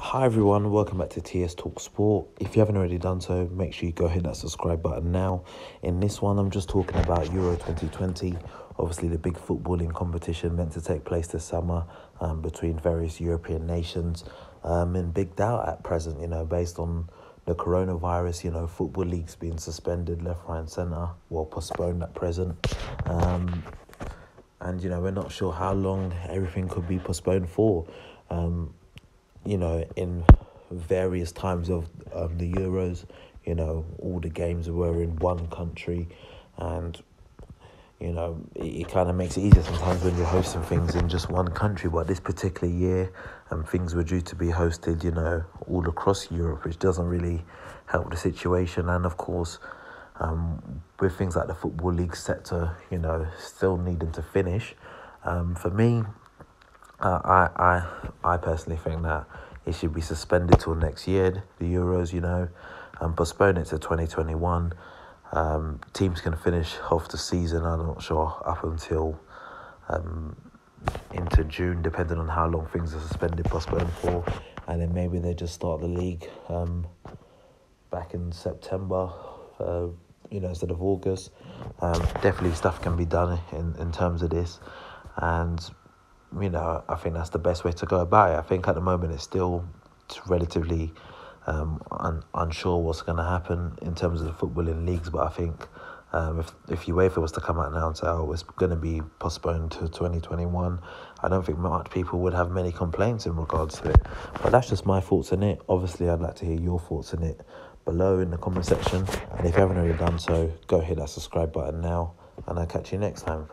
Hi everyone, welcome back to TS Talks Sport. If you haven't already done so, make sure you go hit that subscribe button now. In this one, I'm just talking about Euro 2020, obviously the big footballing competition meant to take place this summer um, between various European nations. Um, in big doubt at present, you know, based on the coronavirus, you know, football leagues being suspended left, right, and centre, well, postponed at present. Um, and, you know, we're not sure how long everything could be postponed for. Um, you know, in various times of, of the Euros, you know, all the games were in one country and you know, it, it kind of makes it easier sometimes when you're hosting things in just one country. But this particular year, um, things were due to be hosted, you know, all across Europe, which doesn't really help the situation. And of course, um, with things like the Football League sector, you know, still needing to finish, um, for me, uh, I, I, I personally think that it should be suspended till next year, the Euros, you know, and postpone it to 2021. Um, teams can finish off the season, I'm not sure, up until um, into June, depending on how long things are suspended, postponed for. And then maybe they just start the league um, back in September, uh, you know, instead of August. Um, definitely stuff can be done in, in terms of this. And you know, I think that's the best way to go about it. I think at the moment it's still relatively um, un- unsure what's going to happen in terms of the footballing leagues, but I think um, if if UEFA was to come out now and say, oh, it's going to be postponed to 2021, I don't think much people would have many complaints in regards to it. But that's just my thoughts on it. Obviously, I'd like to hear your thoughts on it below in the comment section. And if you haven't already done so, go hit that subscribe button now, and I'll catch you next time.